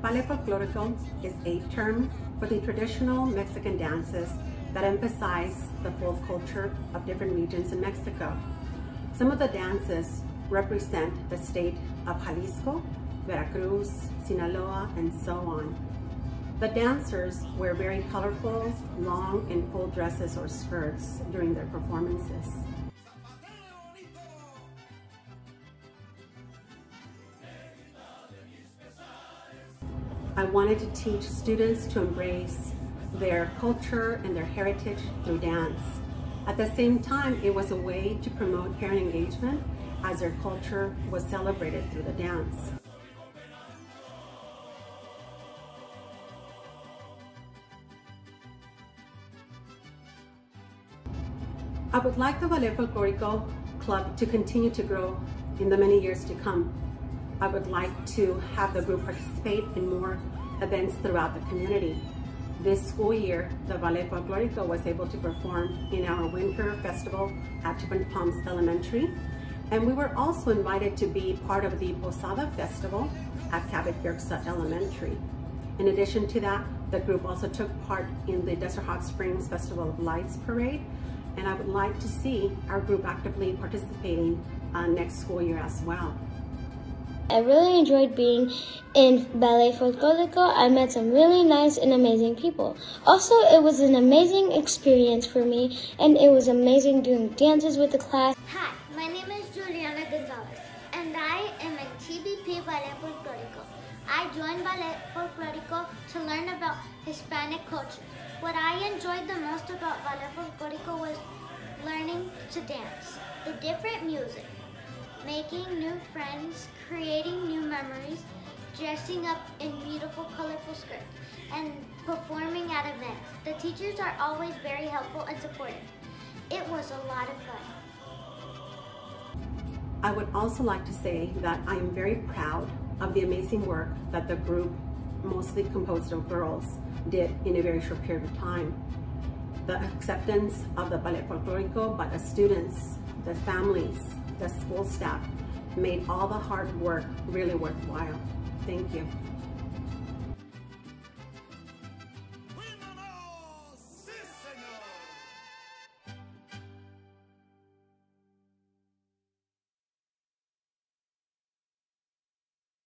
Ballet Folklorico is a term for the traditional Mexican dances that emphasize the folk culture of different regions in Mexico. Some of the dances represent the state of Jalisco, Veracruz, Sinaloa, and so on. The dancers wear very colorful, long and full dresses or skirts during their performances. I wanted to teach students to embrace their culture and their heritage through dance. At the same time, it was a way to promote parent engagement as their culture was celebrated through the dance. I would like the Ballet Folklorico Club to continue to grow in the many years to come. I would like to have the group participate in more events throughout the community. This school year, the Ballet Folklorico was able to perform in our winter festival at Twin Palms Elementary. And we were also invited to be part of the Posada Festival at Cabot Yerxa Elementary. In addition to that, the group also took part in the Desert Hot Springs Festival of Lights Parade. And I would like to see our group actively participating uh, next school year as well. I really enjoyed being in Ballet Folklorico. I met some really nice and amazing people. Also, it was an amazing experience for me, and it was amazing doing dances with the class. Hi, my name is Juliana Gonzalez, and I am in TBP Ballet Folklorico. I joined Ballet Folklorico to learn about Hispanic culture. What I enjoyed the most about Ballet Folklorico was learning to dance, the different music, making new friends, creating new memories, dressing up in beautiful, colorful skirts, and performing at events. The teachers are always very helpful and supportive. It was a lot of fun. I would also like to say that I am very proud of the amazing work that the group, mostly composed of girls, did in a very short period of time. The acceptance of the Ballet Folklorico by the students, the families, the school staff made all the hard work really worthwhile. Thank you.